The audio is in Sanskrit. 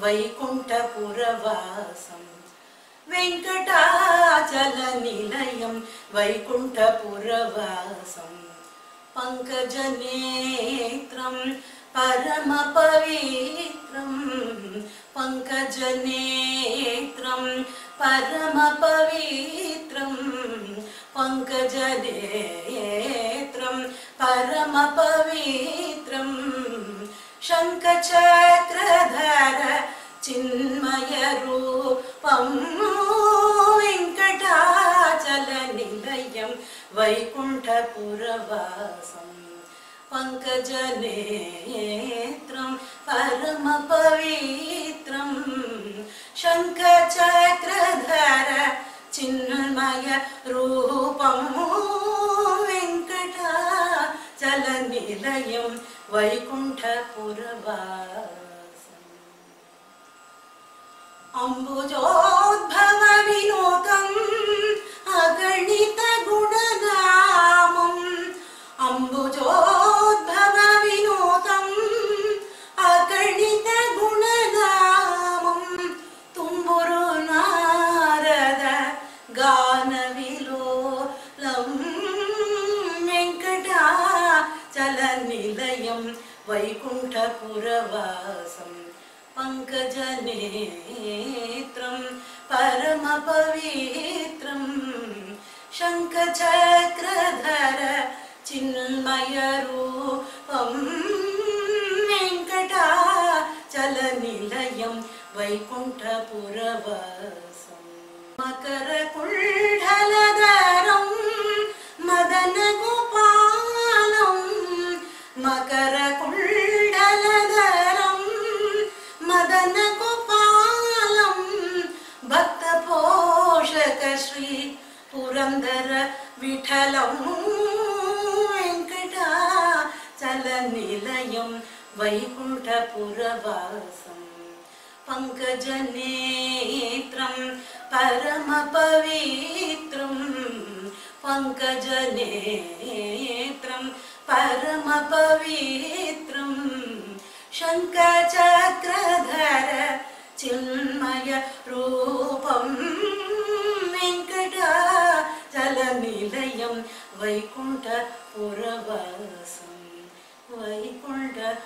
वैकुण्ठपुरवासं। वेङ्कटाचलनिलयं वैकुण्ठपुरवासं। पङ्कजनेत्रं परमपवित्रं। पङ्कजनेत्रं परमपवित्रं। पङ्कजनेत्रं परमपवित्रं। शङ्कचक्रधर चिन्मयरूपं वेङ्कटाचलनिलयं वैकुण्ठपुरवासं पङ्कजनेत्रं परमपवित्रं शङ्खचक्रधर चिन्मयरूपं वेङ्कटाचलनिलयं वैकुण्ठपुरवास అम्बुजोद्भव विनोदम् गुणनामम् अम्बुजोद्भव तुम्बुरु नारद गानविलोलम् वेङ्कटाचलनिलयं वैकुण्ठपुरवासम् पङ्कजनेत्रं परमपवित्रं शङ्खचक्रधर चिन्मयरूपं वेङ्कटाचलनिलयं वैकुण्ठपुरवासम् मकरकुण्डलधरं मदनगोपालं मकरकुण्डलधरं श्री पुरन्दर विठलं वेङ्कटाचलनिलयं वैकुण्ठपुरवासम् पङ्कजनेत्रं परमपवित्रं पङ्कजनेत्रं परमपवित्रं शङ्खचक्रधर चिन्मय रूपं वेङ्कटाचलनिलयं वैकुण्ठपुरवासं वैकुण्ठपुरवासम्